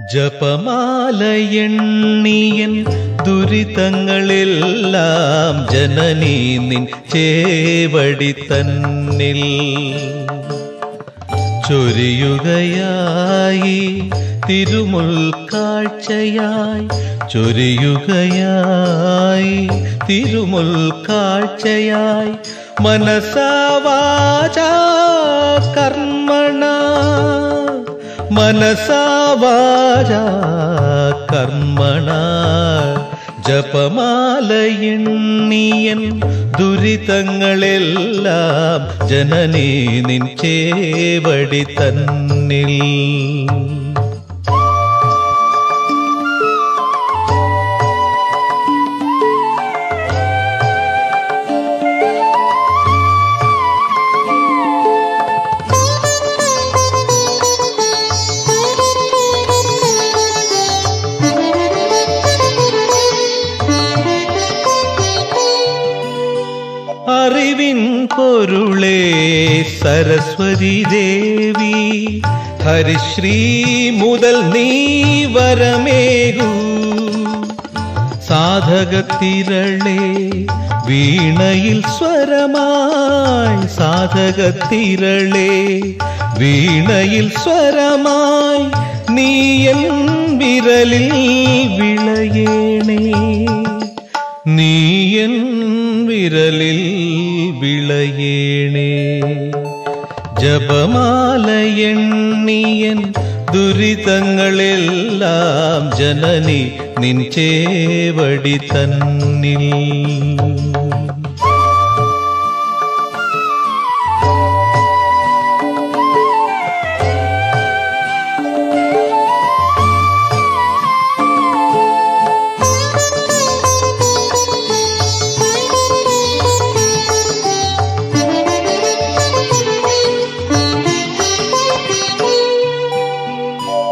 ജപമാലയെണ്ണിയൻ ദുരിതങ്ങളെല്ലാം ജനനീ നിൻ ചേവടി തന്നിൽ. ചൊരിയുകയായി തിരുമുൾ കാഴ്ചയായി ചൊരിയുകയായി തിരുമുൾ കാഴ്ചയായി. മനസാവാച കർമ്മണ മനസാവാച കർമ്മണ. ജപമാലയെണ്ണിയൻ ദുരിതങ്ങളെല്ലാം ജനനീ നിൻ ചേവടി തന്നിൽ. പൊരുളേ സരസ്വതി ദേവി ഹരിശ്രീ മുതൽ നീ വരമേകൂ. സാധകത്തിരളേ വീണയിൽ സ്വരമായി സാധകത്തിരളേ വീണയിൽ സ്വരമായി നീയൻ വിരലിൽ വിളയേണേ. നീയൻ വിരലിൽ വിളയേണേ ജപമാലയെണ്ണിയൻ ദുരിതങ്ങളെല്ലാം ജനനി നിൻ ചേവടി തന്നിൽ.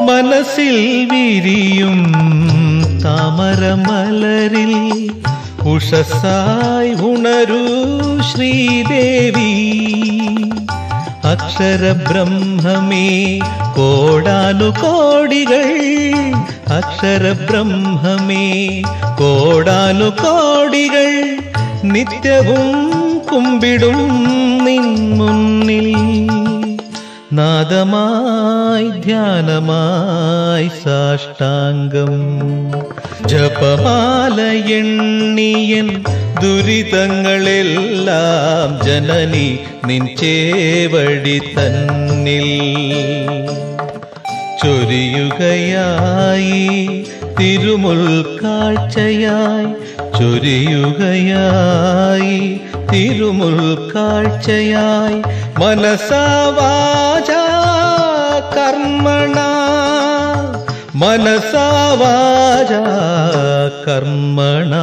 മനസ്സിൽ വിരിയും താമരമലരിൽ ഉഷസായി ഉണരൂ ശ്രീദേവി. അക്ഷരബ്രഹ്മമേ കോടാനു കോടികൾ അക്ഷരബ്രഹ്മമേ കോടാനു കോടികൾ നിത്യവും കുമ്പിടും നിൻ മുന്നിൽ. നാദമായി ധ്യാനമായി സാഷ്ടാംഗം. ജപമാലയെണ്ണിയൻ ദുരിതങ്ങളെല്ലാം ജനനി നിൻ ചേവടി തന്നിൽ. ചൊരിയുകയായി തിരുമുൾക്കാഴ്ചയായി കാഴ്ചയായി ചൊരിയുകയായി തിരുമുൽ കാഴ്ചയായി മനസാവാച കർമ്മണ മനസാവാച കർമ്മണ